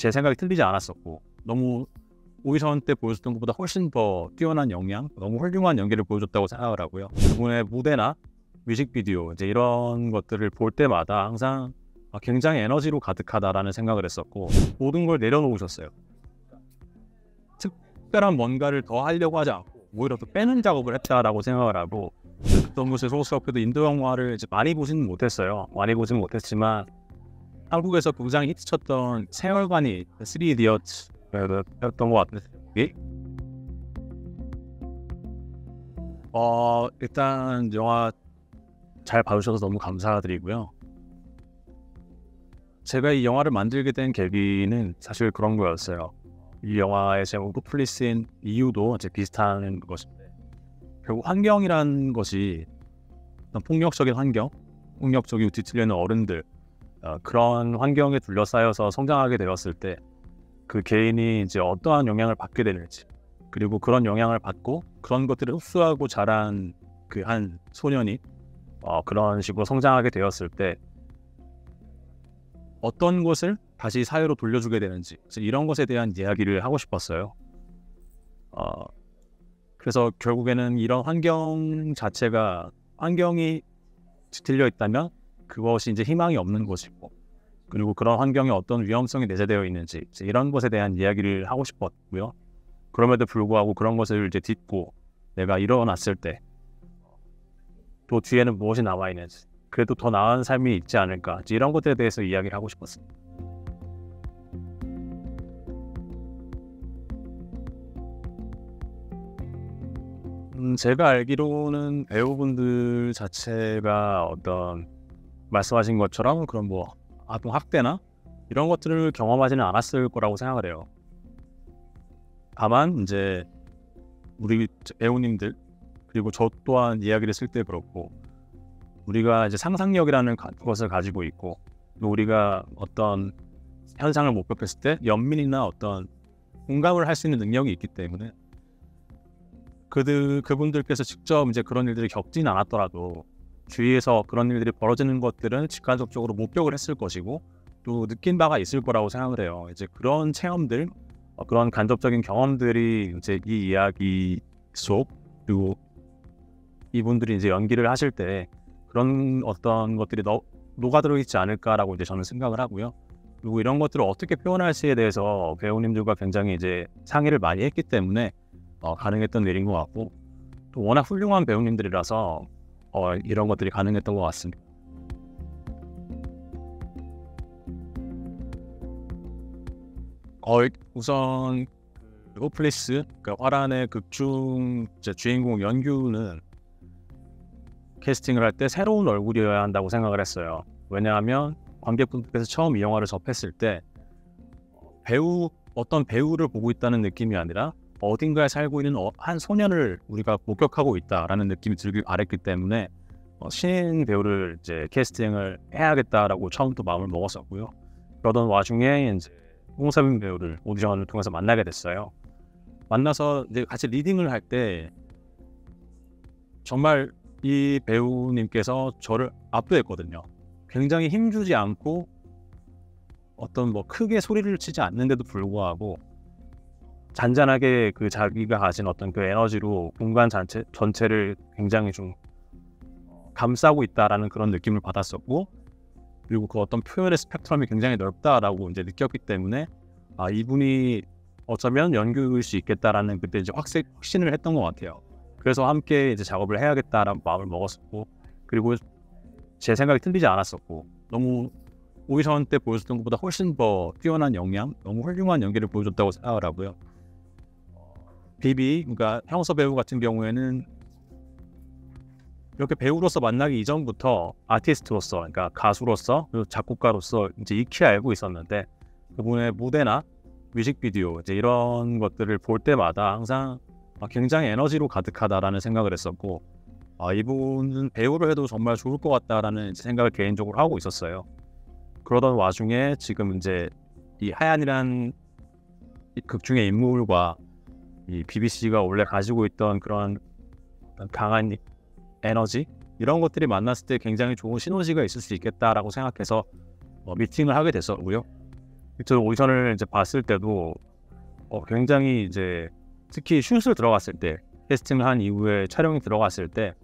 제 생각이 틀리지 않았었고 너무 오디션 때 보여줬던 것보다 훨씬 더 뛰어난 역량, 너무 훌륭한 연기를 보여줬다고 생각을 하고요. 그분의 무대나 뮤직비디오 이제 이런 것들을 볼 때마다 항상 아, 굉장히 에너지로 가득하다라는 생각을 했었고 모든 걸 내려놓으셨어요. 특별한 뭔가를 더 하려고 하지 않고 오히려 더 빼는 작업을 했다라고 생각을 하고 어떤 곳에 소속스럽게도 인도 영화를 이제 많이 보지는 못했어요. 많이 보지는 못했지만 한국에서 굉장히 히트쳤던 세 얼간이 3 Idiots 였던 것 같은데 예? 어 일단 영화 잘 봐주셔서 너무 감사드리고요. 제가 이 영화를 만들게 된 계기는 사실 그런 거였어요. 이 영화의 제목 Hopeless인 이유도 이제 비슷한 것인데 결국 환경이란 것이 폭력적인 환경, 폭력적이고 뒤틀리는 어른들 어, 그런 환경에 둘러싸여서 성장하게 되었을 때 그 개인이 이제 어떠한 영향을 받게 되는지 그리고 그런 영향을 받고 그런 것들을 흡수하고 자란 그 한 소년이 어, 그런 식으로 성장하게 되었을 때 어떤 것을 다시 사회로 돌려주게 되는지 이런 것에 대한 이야기를 하고 싶었어요. 어, 그래서 결국에는 이런 환경 자체가 환경이 뒤틀려 있다면 그것이 이제 희망이 없는 것이고 그리고 그런 환경에 어떤 위험성이 내재되어 있는지 이런 것에 대한 이야기를 하고 싶었고요. 그럼에도 불구하고 그런 것을 이제 딛고 내가 일어났을 때 또 뒤에는 무엇이 남아 있는지 그래도 더 나은 삶이 있지 않을까 이런 것들에 대해서 이야기를 하고 싶었습니다. 음, 제가 알기로는 배우분들 자체가 어떤 말씀하신 것처럼 그런 뭐 아동 학대나 이런 것들을 경험하지는 않았을 거라고 생각을 해요. 다만 이제 우리 배우님들 그리고 저 또한 이야기를 쓸 때 그렇고 우리가 이제 상상력이라는 것을 가지고 있고 우리가 어떤 현상을 목격했을 때 연민이나 어떤 공감을 할 수 있는 능력이 있기 때문에 그들 그분들께서 직접 이제 그런 일들이 겪진 않았더라도 주위에서 그런 일들이 벌어지는 것들은 직간접적으로 목격을 했을 것이고 또 느낀 바가 있을 거라고 생각을 해요. 이제 그런 체험들, 어, 그런 간접적인 경험들이 이제 이 이야기 속 그리고 이분들이 이제 연기를 하실 때 그런 어떤 것들이 너, 녹아들어 있지 않을까라고 이제 저는 생각을 하고요. 그리고 이런 것들을 어떻게 표현할지에 대해서 배우님들과 굉장히 이제 상의를 많이 했기 때문에 어, 가능했던 일인 것 같고 또 워낙 훌륭한 배우님들이라서 어, 이런 것들이 가능했던 것 같습니다. 어, 우선 그 호플리스 그 화란의 극중 주인공 연규는 캐스팅을 할 때 새로운 얼굴이어야 한다고 생각을 했어요. 왜냐하면 관객분들께서 처음 이 영화를 접했을 때 배우 어떤 배우를 보고 있다는 느낌이 아니라 어딘가에 살고 있는 어, 한 소년을 우리가 목격하고 있다라는 느낌이 들길 바랬기 때문에 어, 신인 배우를 이제 캐스팅을 해야겠다라고 처음부터 마음을 먹었었고요. 그러던 와중에 이제 홍서민 배우를 오디션을 통해서 만나게 됐어요. 만나서 이제 같이 리딩을 할 때 정말 이 배우님께서 저를 압도했거든요. 굉장히 힘주지 않고 어떤 뭐 크게 소리를 치지 않는데도 불구하고 잔잔하게 그 자기가 가진 어떤 그 에너지로 공간 전체 전체를 굉장히 좀 감싸고 있다라는 그런 느낌을 받았었고 그리고 그 어떤 표현의 스펙트럼이 굉장히 넓다라고 이제 느꼈기 때문에 아 이분이 어쩌면 연구일 수 있겠다라는 그때 이제 확신, 확신을 했던 것 같아요. 그래서 함께 이제 작업을 해야겠다라는 마음을 먹었었고 그리고 제 생각이 틀리지 않았었고 너무 오디션 때 보여줬던 것보다 훨씬 더 뛰어난 역량, 너무 훌륭한 연기를 보여줬다고 생각을 하고요. 비비, 그러니까 형서 배우 같은 경우에는 이렇게 배우로서 만나기 이전부터 아티스트로서, 그러니까 가수로서 그리고 작곡가로서 이제 익히 알고 있었는데 그분의 무대나 뮤직비디오 이제 이런 것들을 볼 때마다 항상 굉장히 에너지로 가득하다라는 생각을 했었고 아, 이분은 배우를 해도 정말 좋을 것 같다라는 생각을 개인적으로 하고 있었어요. 그러던 와중에 지금 이제 이 하얀이란 극 중의 인물과 이 BBC가 원래 가지고 있던 그런 강한 에너지 이런 것들이 만났을 때 굉장히 좋은 시너지가 있을 수 있겠다라고 생각해서 어, 미팅을 하게 됐었고요. 저는 오디션을 이제 봤을 때도 어, 굉장히 이제 특히 슛을 들어갔을 때 캐스팅을 한 이후에 촬영이 들어갔을 때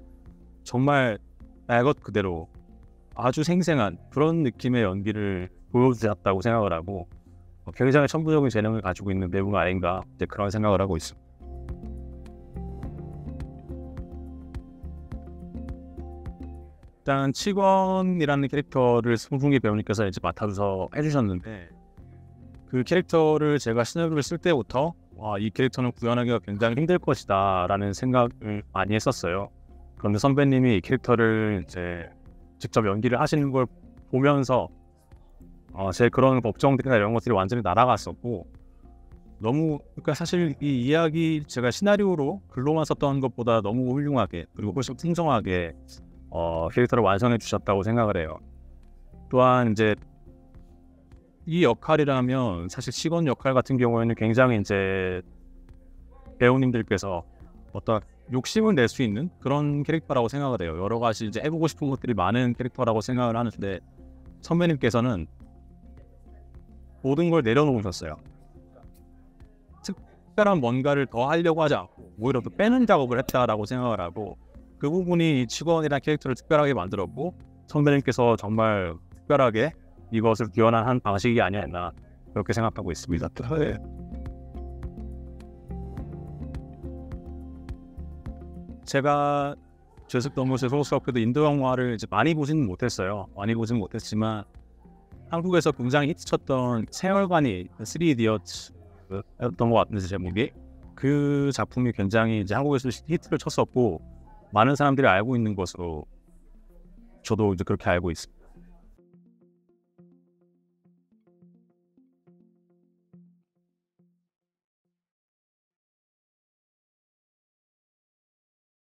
정말 날것 그대로 아주 생생한 그런 느낌의 연기를 보여주셨다고 생각을 하고 어, 굉장히 천부적인 재능을 가지고 있는 배우가 아닌가 그런 생각을 하고 있습니다. 일단 치권이라는 캐릭터를 송중기 배우님께서 이제 맡아줘서 해주셨는데 그 캐릭터를 제가 시나리오를 쓸 때부터 와, 이 캐릭터는 구현하기가 굉장히 힘들 것이다 라는 생각을 많이 했었어요. 그런데 선배님이 이 캐릭터를 이제 직접 연기를 하시는 걸 보면서 어, 제 그런 걱정들이나 이런 것들이 완전히 날아갔었고 너무 그러니까 사실 이 이야기 제가 시나리오로 글로만 썼던 것보다 너무 훌륭하게 그리고 훨씬 풍성하게 어, 캐릭터를 완성해 주셨다고 생각을 해요. 또한 이제 이 역할이라면 사실 시건 역할 같은 경우에는 굉장히 이제 배우님들께서 어떤 욕심을 낼 수 있는 그런 캐릭터라고 생각을 해요. 여러 가지 이제 해보고 싶은 것들이 많은 캐릭터라고 생각을 하는데 선배님께서는 모든 걸 내려놓으셨어요. 특별한 뭔가를 더 하려고 하지 않고 오히려 또 빼는 작업을 했다라고 생각을 하고 그 부분이 이 직원이라는 캐릭터를 특별하게 만들었고 선배님께서 정말 특별하게 이것을 구현한 한 방식이 아니었나 그렇게 생각하고 있습니다. 네. 제가 죄석 너무 죄송스럽게도 인도 영화를 이제 많이 보지는 못했어요. 많이 보지는 못했지만 한국에서 굉장히 히트쳤던 세월간이 3이디어츠였던 것 같은데 제목이 그 작품이 굉장히 이제 한국에서 히트를 쳤었고 많은 사람들이 알고 있는 것으로 저도 이제 그렇게 알고 있습니다.